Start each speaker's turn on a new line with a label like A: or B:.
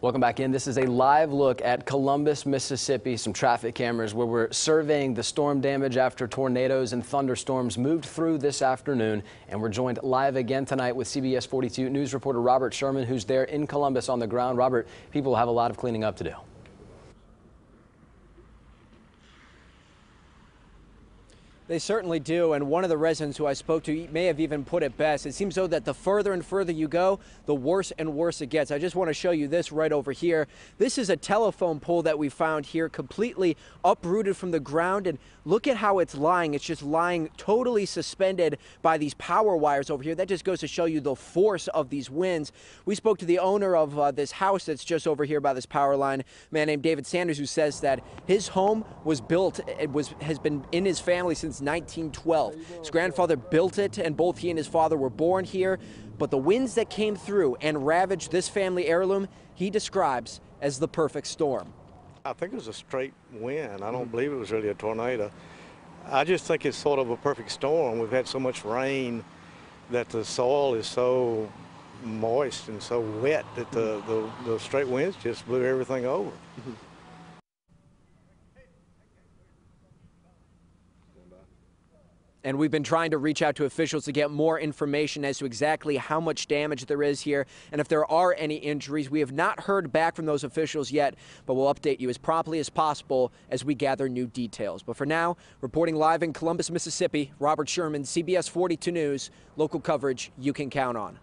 A: Welcome back in. This is a live look at Columbus, Mississippi, some traffic cameras where we're surveying the storm damage after tornadoes and thunderstorms moved through this afternoon. And we're joined live again tonight with CBS 42 News reporter Robert Sherman, who's there in Columbus on the ground. Robert, people have a lot of cleaning up to do.
B: They certainly do, and one of the residents who I spoke to may have even put it best. It seems though that the further and further you go, the worse and worse it gets. I just want to show you this right over here. This is a telephone pole that we found here, completely uprooted from the ground, and look at how it's lying. It's just lying totally suspended by these power wires over here. That just goes to show you the force of these winds. We spoke to the owner of uh, this house that's just over here by this power line, a man named David Sanders, who says that his home was built, it was has been in his family since 1912. His grandfather built it, and both he and his father were born here. But the winds that came through and ravaged this family heirloom, he describes as the perfect storm.
C: I think it was a straight wind. I don't believe it was really a tornado. I just think it's sort of a perfect storm. We've had so much rain that the soil is so moist and so wet that the, the, the straight winds just blew everything over. Mm-hmm.
B: And we've been trying to reach out to officials to get more information as to exactly how much damage there is here and if there are any injuries. We have not heard back from those officials yet, but we'll update you as promptly as possible as we gather new details. But for now, reporting live in Columbus, Mississippi, Robert Sherman, CBS 42 News, local coverage you can count on.